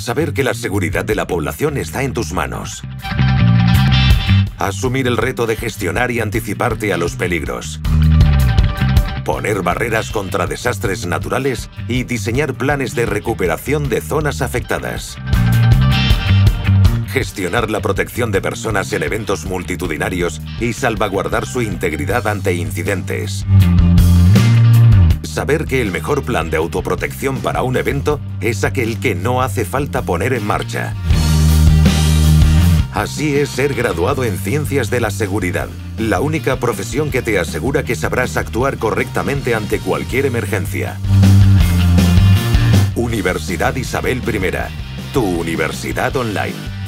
Saber que la seguridad de la población está en tus manos. Asumir el reto de gestionar y anticiparte a los peligros. Poner barreras contra desastres naturales y diseñar planes de recuperación de zonas afectadas. Gestionar la protección de personas en eventos multitudinarios y salvaguardar su integridad ante incidentes. Saber que el mejor plan de autoprotección para un evento es aquel que no hace falta poner en marcha. Así es ser graduado en Ciencias de la Seguridad, la única profesión que te asegura que sabrás actuar correctamente ante cualquier emergencia. Universidad Isabel I, tu universidad online.